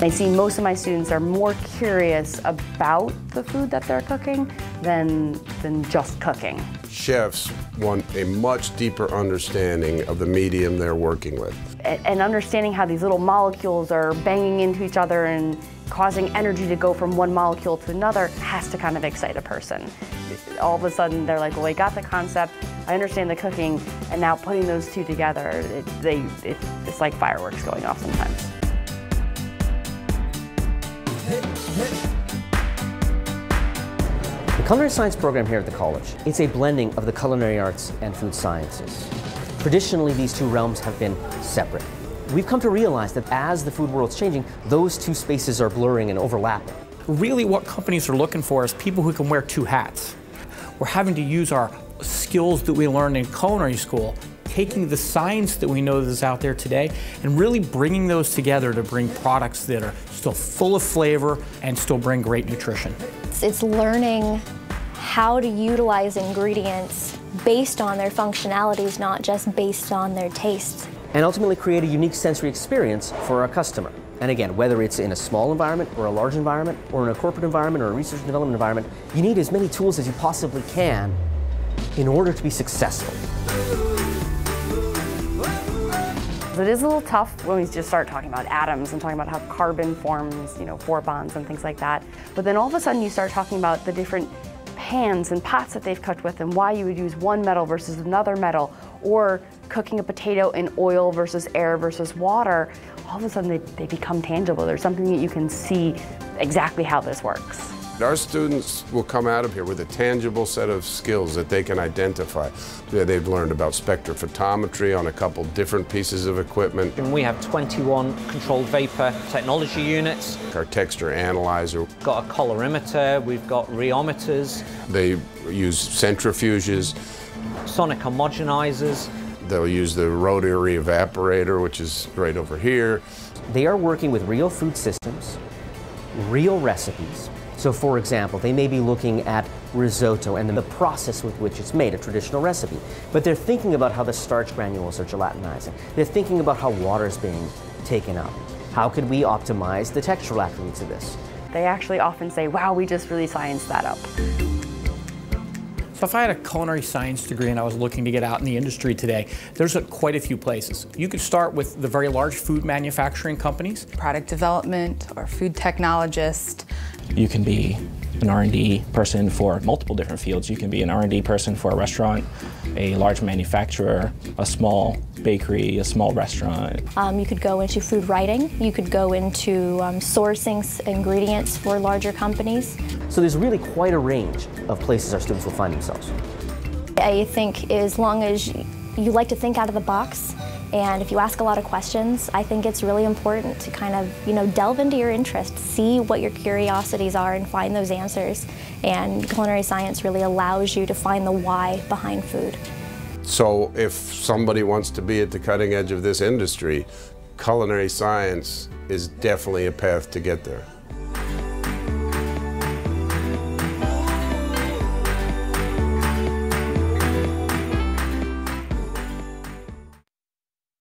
I see most of my students are more curious about the food that they're cooking than, than just cooking. Chefs want a much deeper understanding of the medium they're working with. And understanding how these little molecules are banging into each other and causing energy to go from one molecule to another has to kind of excite a person. All of a sudden they're like, well, I got the concept, I understand the cooking, and now putting those two together, it, they, it, it's like fireworks going off sometimes. The Culinary Science program here at the college, it's a blending of the culinary arts and food sciences. Traditionally, these two realms have been separate. We've come to realize that as the food world's changing, those two spaces are blurring and overlapping. Really what companies are looking for is people who can wear two hats. We're having to use our skills that we learned in culinary school, taking the science that we know that's out there today, and really bringing those together to bring products that are still full of flavor and still bring great nutrition. It's, it's learning how to utilize ingredients based on their functionalities, not just based on their tastes and ultimately create a unique sensory experience for our customer. And again, whether it's in a small environment or a large environment or in a corporate environment or a research and development environment, you need as many tools as you possibly can in order to be successful. It is a little tough when we just start talking about atoms and talking about how carbon forms, you know, four bonds and things like that. But then all of a sudden you start talking about the different pans and pots that they've cooked with and why you would use one metal versus another metal or cooking a potato in oil versus air versus water, all of a sudden they, they become tangible. There's something that you can see exactly how this works. Our students will come out of here with a tangible set of skills that they can identify. They've learned about spectrophotometry on a couple different pieces of equipment. And we have 21 controlled vapor technology units. Our texture analyzer. We've got a colorimeter, we've got rheometers. They use centrifuges. Sonic homogenizers. They'll use the rotary evaporator, which is right over here. They are working with real food systems, real recipes, so for example, they may be looking at risotto and the process with which it's made, a traditional recipe. But they're thinking about how the starch granules are gelatinizing. They're thinking about how water is being taken up. How could we optimize the textural attributes of this? They actually often say, wow, we just really scienced that up. So if I had a culinary science degree and I was looking to get out in the industry today, there's a, quite a few places. You could start with the very large food manufacturing companies. Product development or food technologist, you can be an R&D person for multiple different fields. You can be an R&D person for a restaurant, a large manufacturer, a small bakery, a small restaurant. Um, you could go into food writing. You could go into um, sourcing ingredients for larger companies. So there's really quite a range of places our students will find themselves. I think as long as you like to think out of the box, and if you ask a lot of questions, I think it's really important to kind of, you know, delve into your interests, see what your curiosities are and find those answers. And culinary science really allows you to find the why behind food. So if somebody wants to be at the cutting edge of this industry, culinary science is definitely a path to get there.